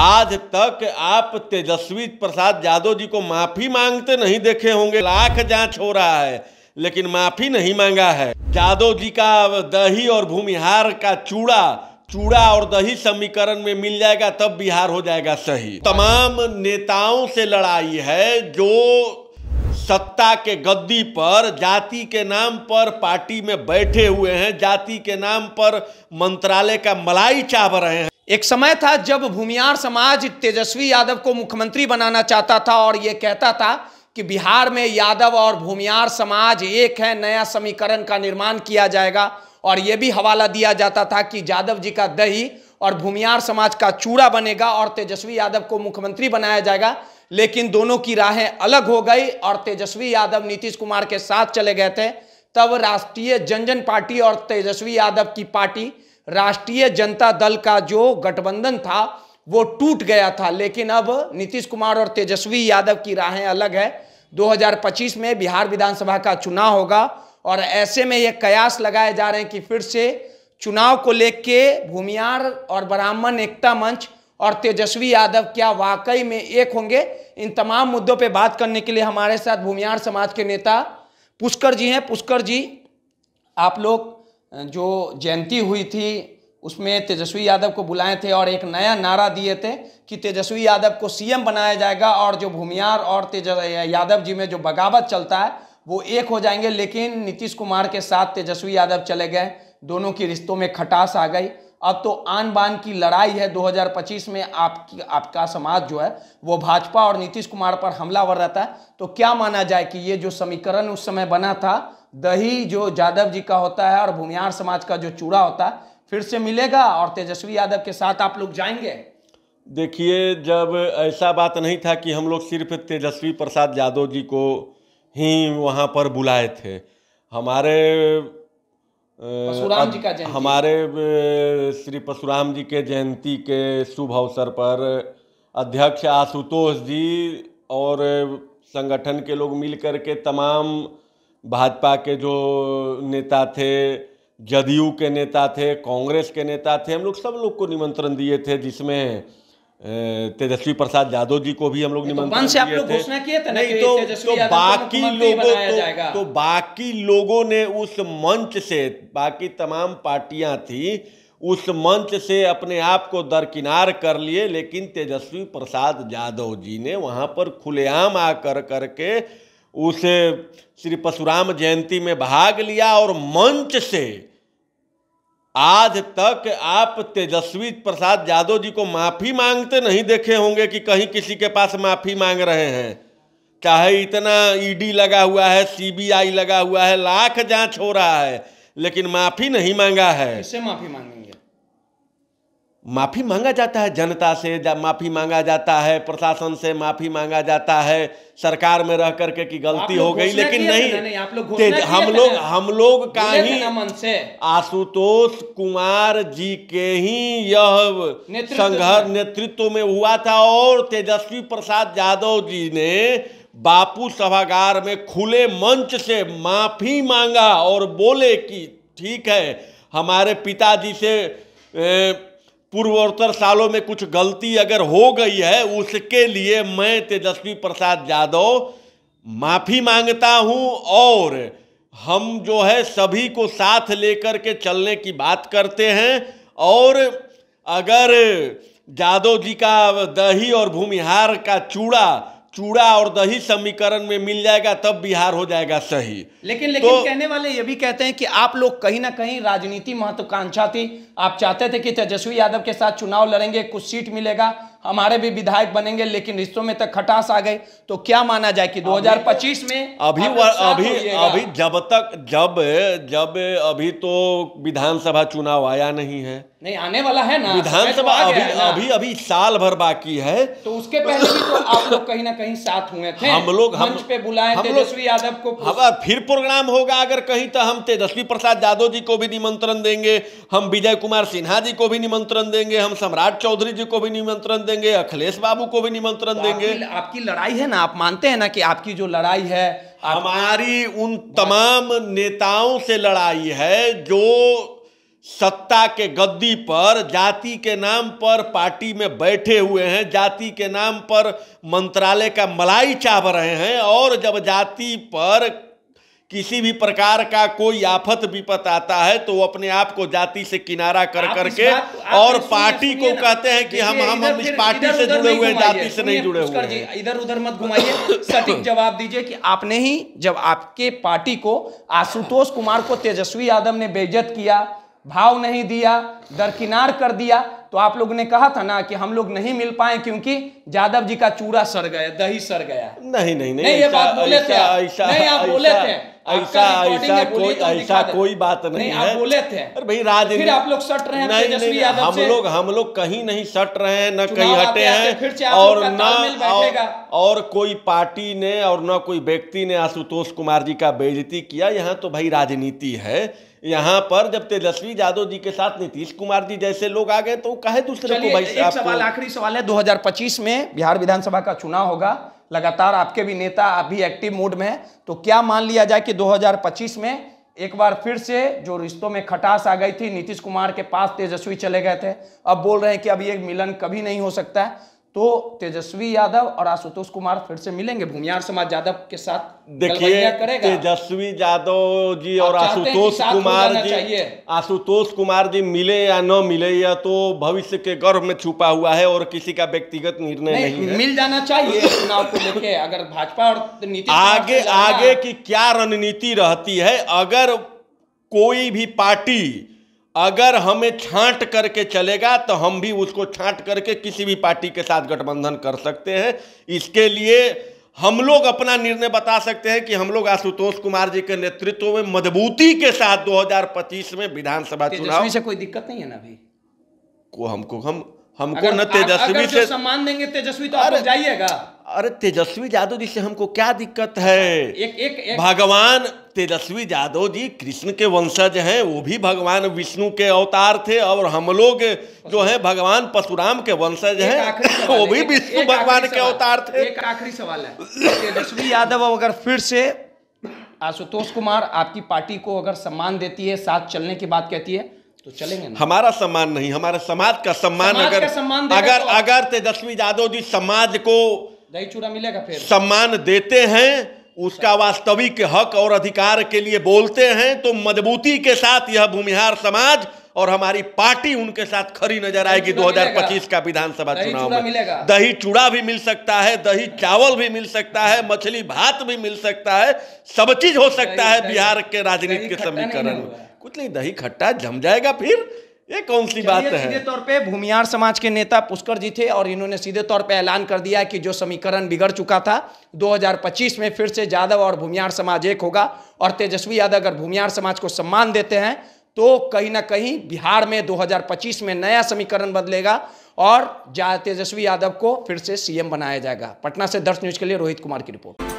आज तक आप तेजस्वी प्रसाद यादव जी को माफ़ी मांगते नहीं देखे होंगे। लाख जाँच हो रहा है, लेकिन माफ़ी नहीं मांगा है। यादव जी का दही और भूमिहार का चूड़ा चूड़ा और दही समीकरण में मिल जाएगा, तब बिहार हो जाएगा सही। तमाम नेताओं से लड़ाई है जो सत्ता के गद्दी पर, जाति के नाम पर पार्टी में बैठे हुए हैं, जाति के नाम पर मंत्रालय का मलाई चाव रहे हैं। एक समय था जब भूमियार समाज तेजस्वी यादव को मुख्यमंत्री बनाना चाहता था और ये कहता था कि बिहार में यादव और भूमियार समाज एक है, नया समीकरण का निर्माण किया जाएगा। और ये भी हवाला दिया जाता था कि यादव जी का दही और भूमियार समाज का चूड़ा बनेगा और तेजस्वी यादव को मुख्यमंत्री बनाया जाएगा। लेकिन दोनों की राहें अलग हो गई और तेजस्वी यादव नीतीश कुमार के साथ चले गए थे। तब राष्ट्रीय जनजन पार्टी और तेजस्वी यादव की पार्टी राष्ट्रीय जनता दल का जो गठबंधन था, वो टूट गया था। लेकिन अब नीतीश कुमार और तेजस्वी यादव की राहें अलग है। 2025 में बिहार विधानसभा का चुनाव होगा और ऐसे में ये कयास लगाए जा रहे हैं कि फिर से चुनाव को लेके भूमियार और ब्राह्मण एकता मंच और तेजस्वी यादव क्या वाकई में एक होंगे? इन तमाम मुद्दों पे बात करने के लिए हमारे साथ भूमियार समाज के नेता पुष्कर जी हैं। पुष्कर जी, आप लोग जो जयंती हुई थी, उसमें तेजस्वी यादव को बुलाए थे और एक नया नारा दिए थे कि तेजस्वी यादव को सीएम बनाया जाएगा और जो भूमियार और तेज यादव जी में जो बगावत चलता है, वो एक हो जाएँगे। लेकिन नीतीश कुमार के साथ तेजस्वी यादव चले गए। दोनों की रिश्तों में खटास आ गई। अब तो आन बान की लड़ाई है 2025 में। आपकी, आपका समाज जो है, वो भाजपा और नीतीश कुमार पर हमलावर रहता है। तो क्या माना जाए कि ये जो समीकरण उस समय बना था दही जो यादव जी का होता है और भूमियार समाज का जो चूड़ा होता है फिर से मिलेगा और तेजस्वी यादव के साथ आप लोग जाएँगे? देखिए जब ऐसा बात नहीं था कि हम लोग सिर्फ़ तेजस्वी प्रसाद यादव जी को ही वहाँ पर बुलाए थे। हमारे परशुराम जी का जयंती। हमारे श्री परशुराम जी के जयंती के शुभ अवसर पर अध्यक्ष आशुतोष जी और संगठन के लोग मिल कर के तमाम भाजपा के जो नेता थे जदयू के नेता थे कांग्रेस के नेता थे हम लोग सब लोग को निमंत्रण दिए थे जिसमें तेजस्वी प्रसाद यादव जी को भी हम लोग निमंत्रण से दिए थे। घोषणा किए थे नहीं तो, तो बाकी लोगों तो, तो बाकी लोगों ने उस मंच से बाकी तमाम पार्टियाँ थी उस मंच से अपने आप को दरकिनार कर लिए लेकिन तेजस्वी प्रसाद यादव जी ने वहाँ पर खुलेआम आकर करके उस श्री परशुराम जयंती में भाग लिया और मंच से आज तक आप तेजस्वी प्रसाद यादव जी को माफ़ी मांगते नहीं देखे होंगे कि कहीं किसी के पास माफ़ी मांग रहे हैं। चाहे इतना ईडी लगा हुआ है, सीबीआई लगा हुआ है, लाख जाँच हो रहा है, लेकिन माफ़ी नहीं मांगा है। किससे माफ़ी मांगेंगे? माफ़ी मांगा जाता है जनता से जा- माफ़ी मांगा जाता है प्रशासन से माफ़ी मांगा जाता है सरकार में रह करके कि गलती हो गई लेकिन नहीं, नहीं, आप लोग हम लोग हम लोग का ही आशुतोष कुमार जी के ही यह संघर्ष नेतृत्व में हुआ था और तेजस्वी प्रसाद यादव जी ने बापू सभागार में खुले मंच से माफ़ी मांगा और बोले कि ठीक है हमारे पिताजी से ए, पूर्वोत्तर सालों में कुछ गलती अगर हो गई है, उसके लिए मैं तेजस्वी प्रसाद यादव माफ़ी माँगता हूँ और हम जो है सभी को साथ लेकर के चलने की बात करते हैं। और अगर यादव जी का दही और भूमिहार का चूड़ा चूड़ा और दही समीकरण में मिल जाएगा तब बिहार हो जाएगा सही। लेकिन लेकिन तो- कहने वाले ये भी कहते हैं कि आप लोग कहीं ना कहीं राजनीति महत्वाकांक्षा थी। आप चाहते थे कि तेजस्वी यादव के साथ चुनाव लड़ेंगे कुछ सीट मिलेगा हमारे भी विधायक बनेंगे लेकिन रिश्तों में तक खटास आ गई। तो क्या माना जाए कि 2025 में अभी अभी अभी जब तक जब जब अभी तो विधानसभा चुनाव आया नहीं है। नहीं आने वाला है ना तो विधानसभा आ अभी ना। अभी अभी साल भर बाकी है। तो उसके पहले भी तो आप लोग कहीं ना कहीं साथ हुए थे। हम लोग हम पे बुलाए तेजस्वी यादव को अब फिर प्रोग्राम होगा अगर कहीं तो हम तेजस्वी प्रसाद यादव जी को भी निमंत्रण देंगे हम विजय कुमार सिन्हा जी को भी निमंत्रण देंगे हम सम्राट चौधरी जी को भी निमंत्रण देंगे अखिलेश बाबू को भी निमंत्रण तो देंगे। आपकी लड़ाई है ना आप मानते हैं ना कि आपकी जो लड़ाई है हमारी उन तमाम नेताओं से लड़ाई है जो सत्ता के गद्दी पर जाति के नाम पर पार्टी में बैठे हुए हैं जाति के नाम पर मंत्रालय का मलाई चाह रहे हैं और जब जाति पर किसी भी प्रकार का कोई आफत विपत आता है तो वो अपने आप को जाति से किनारा कर करके और पार्टी को कहते हैं कि हम हम हम इस पार्टी से जुड़े हुए हैं जाति से नहीं जुड़े हुए हैं। इधर उधर मत घुमाइए। सटीक जवाब दीजिए कि आपने ही जब आपके पार्टी को आशुतोष कुमार को तेजस्वी यादव ने बेइज्जत किया भाव नहीं दिया दरकिनार कर दिया तो आप लोगों ने कहा था ना कि हम लोग नहीं मिल पाए क्योंकि यादव जी का चूड़ा सर गया दही सर गया। नहीं नहीं नहीं नहीं, ये बात बोले थे। नहीं, आप बोले थे। ऐसा ऐसा कोई तो ऐसा कोई बात नहीं नहीं, है। आप बोले थे। अरे भाई राजनीति फिर आप लोग सट रहे हैं नहीं नहीं हम लोग हम लोग कहीं नहीं सट रहे हैं न कहीं हटे हैं और न और, और कोई पार्टी ने और न कोई व्यक्ति ने आशुतोष कुमार जी का बेइज्जती किया। यहाँ तो भाई राजनीति है। यहाँ पर जब तेजस्वी यादव जी के साथ नीतीश कुमार जी जैसे लोग आ गए तो कहे दूसरे को भाई एक सवाल आखिरी सवाल है 2025 में बिहार विधानसभा का चुनाव होगा लगातार आपके भी नेता अभी एक्टिव मोड में है तो क्या मान लिया जाए कि 2025 में एक बार फिर से जो रिश्तों में खटास आ गई थी नीतीश कुमार के पास तेजस्वी चले गए थे अब बोल रहे हैं कि अब ये मिलन कभी नहीं हो सकता है तो तेजस्वी यादव और आशुतोष कुमार फिर से मिलेंगे। भूमियार समाज यादव के साथ देखिए तेजस्वी यादव जी और आशुतोष कुमार जी आशुतोष कुमार जी मिले या न मिले या तो भविष्य के गर्भ में छुपा हुआ है और किसी का व्यक्तिगत निर्णय नहीं, नहीं है। मिल जाना चाहिए चुनाव को लेके। अगर भाजपा और से आगे आगे की क्या रणनीति रहती है? अगर कोई भी पार्टी अगर हमें छांट करके चलेगा तो हम भी उसको छांट करके किसी भी पार्टी के साथ गठबंधन कर सकते हैं। इसके लिए हम लोग अपना निर्णय बता सकते हैं कि हम लोग आशुतोष कुमार जी के नेतृत्व में मजबूती के साथ 2025 में विधानसभा चुनाव से कोई दिक्कत नहीं है ना अभी? को हमको हम हमको न तेजस्वी से सम्मान देंगे तेजस्वी तो आप अरे- जाइएगा। अरे तेजस्वी यादव जी से हमको क्या दिक्कत है? एक एक एक भगवान तेजस्वी यादव जी कृष्ण के वंशज हैं वो भी भगवान विष्णु के अवतार थे और हम लोग जो हैं भगवान परशुराम के वंशज हैं वो भी विष्णु भगवान के अवतार थे। एक आखिरी सवाल है। तेजस्वी यादव अगर फिर से आशुतोष कुमार आपकी पार्टी को अगर सम्मान देती है साथ चलने की बात कहती है तो चलेंगे ना। हमारा सम्मान नहीं हमारे समाज का सम्मान समाज अगर का सम्मान अगर तो- अगर तेजस्वी यादव जी समाज को दही चूड़ा मिलेगा फिर। सम्मान देते हैं उसका वास्तविक हक और अधिकार के लिए बोलते हैं तो मजबूती के साथ यह भूमिहार समाज और हमारी पार्टी उनके साथ खड़ी नज़र आएगी चूड़ा 2025 का विधानसभा चुनाव में। दही चूड़ा भी मिल सकता है दही चावल भी मिल सकता है मछली भात भी मिल सकता है सब चीज़ हो सकता है बिहार के राजनीति के समीकरण में। कुछ नहीं दही खट्टा जम जाएगा फिर। ये कौन सी बात है? सीधे तौर पे भूमियार समाज के नेता पुष्कर जी थे और इन्होंने सीधे तौर पे ऐलान कर दिया कि जो समीकरण बिगड़ चुका था 2025 में फिर से यादव और भूमियार समाज एक होगा। और तेजस्वी यादव अगर भूमियार समाज को सम्मान देते हैं तो कहीं ना कहीं बिहार में 2025 में नया समीकरण बदलेगा और तेजस्वी यादव को फिर से सीएम बनाया जाएगा। पटना से दर्श न्यूज़ के लिए रोहित कुमार की रिपोर्ट।